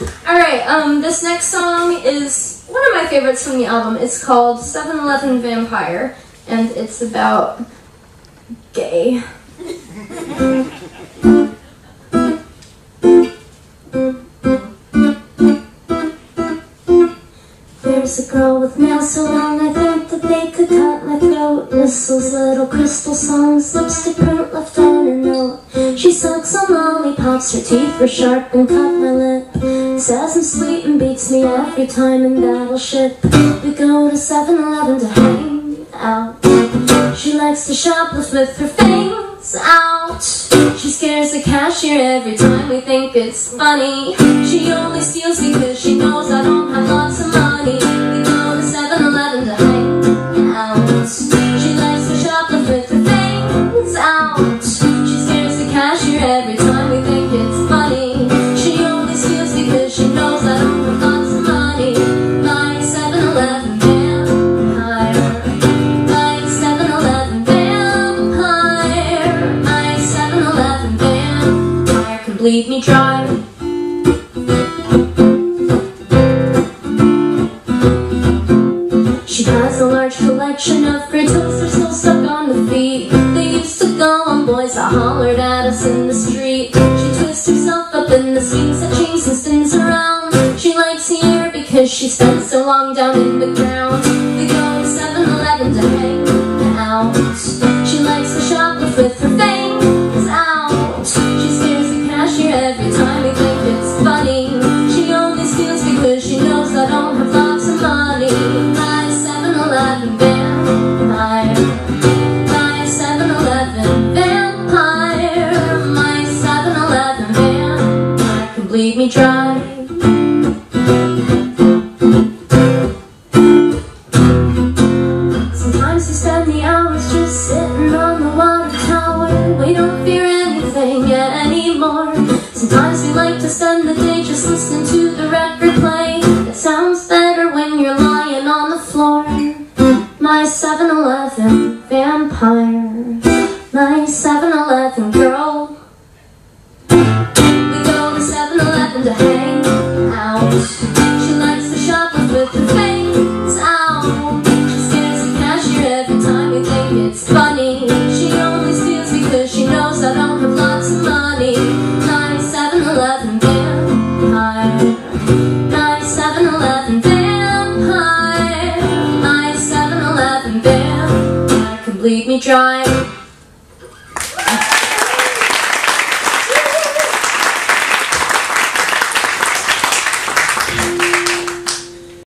Alright, um, this next song is one of my favorites from the album. It's called 7-Eleven Vampire, and it's about gay. There's a girl with nails so long I think that they could cut my throat Whistles little crystal songs, lipstick print left on her note She sucks on lollipops, her teeth were sharp and cut my lip Says I'm sweet and beats me every time in battleship. We go to 7-Eleven to hang out. She likes to shoplift with her fangs out. She scares the cashier every time we think it's funny. She only steals because she knows I don't have lots of money. We go to 7-Eleven to hang out. She likes to shoplift with her fangs out. She scares the cashier every time bleed me dry She has a large collection of great toys, they're still stuck on the feet. They used to go on boys that hollered at us in the street. She twists herself up in the swings that changes and spins around. She likes here because she spent so long down in the ground. Me dry. Sometimes we spend the hours just sitting on the water tower. We don't fear anything anymore. Sometimes we like to spend the day just listening to the record play. It sounds better when you're lying on the floor. My 7-Eleven vampire. My 7-Eleven girl. Because I don't have lots of money. My 7-Eleven vampire. My 7-Eleven vampire. My 7-Eleven vampire can bleed me dry.